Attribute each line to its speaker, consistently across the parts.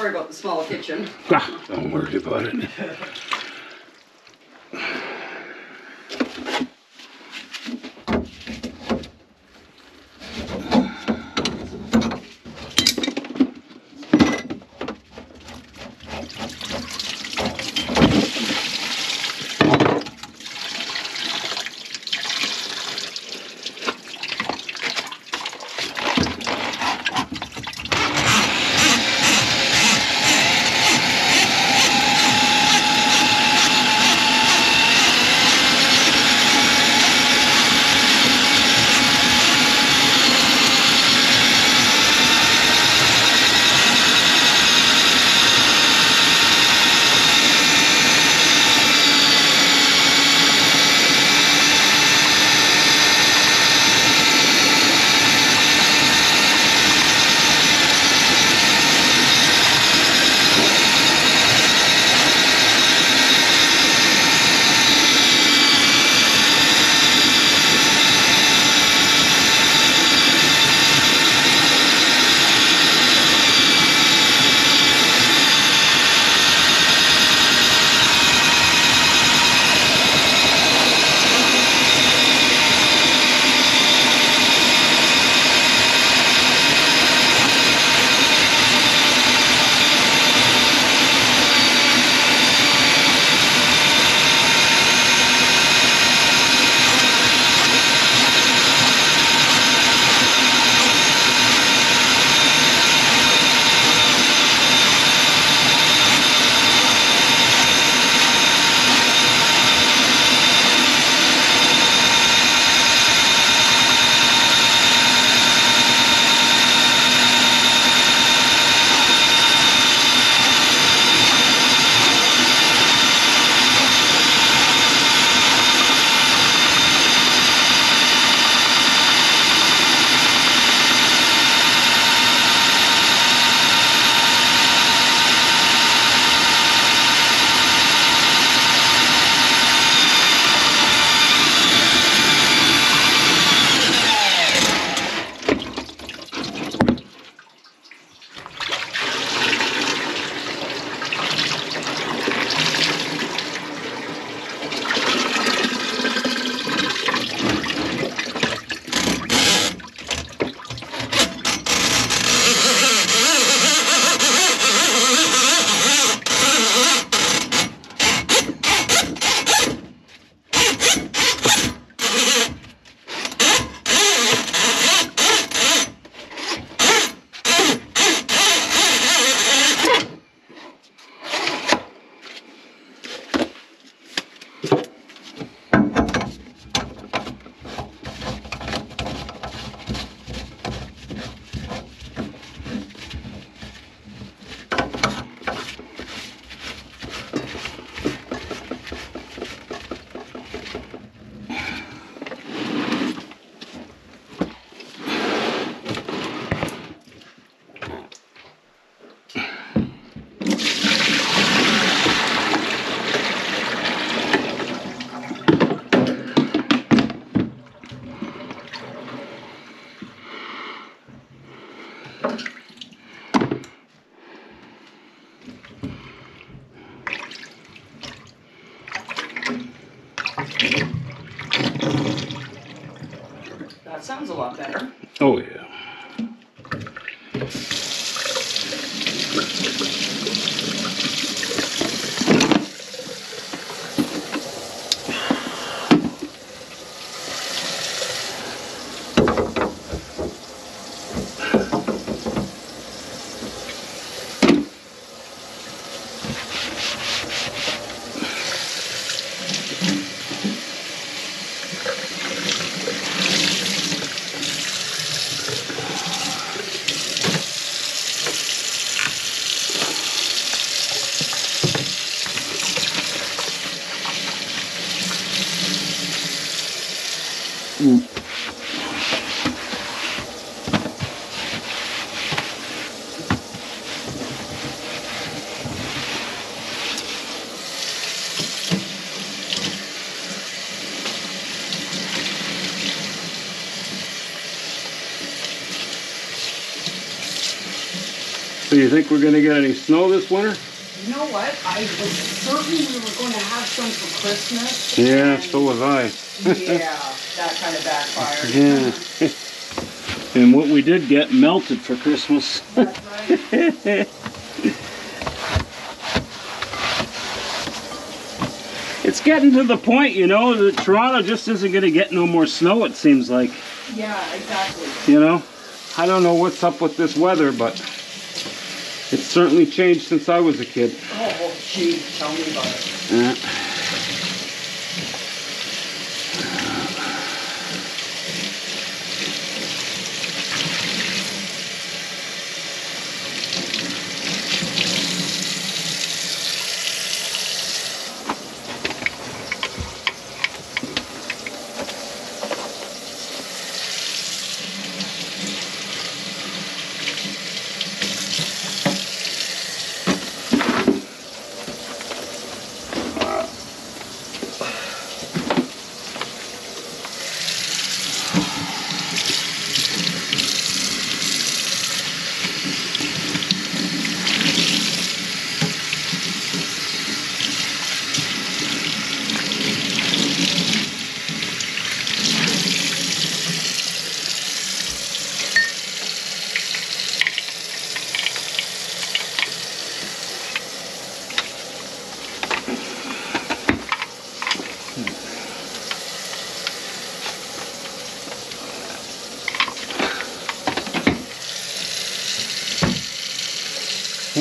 Speaker 1: sorry about the small kitchen.
Speaker 2: Ah, don't worry about it.
Speaker 1: That sounds a lot better.
Speaker 2: Oh, yeah. So you think we're gonna get any snow this winter?
Speaker 1: You know what? I was certain we were going to have some for Christmas.
Speaker 2: Yeah, so was I.
Speaker 1: yeah, that kind of backfired.
Speaker 2: Yeah. And what we did get melted for Christmas.
Speaker 1: That's right.
Speaker 2: It's getting to the point, you know, that Toronto just isn't gonna get no more snow, it seems like.
Speaker 1: Yeah, exactly.
Speaker 2: You know? I don't know what's up with this weather, but it's certainly changed since I was a kid.
Speaker 1: Oh, gee, tell me about it.
Speaker 2: Yeah.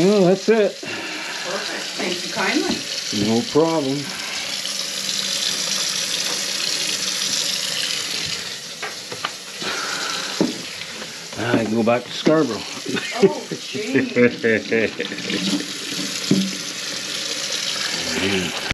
Speaker 2: Well, that's it.
Speaker 1: Perfect. Thank you kindly.
Speaker 2: No problem. I can go back to Scarborough.
Speaker 1: Oh, gee. Oh,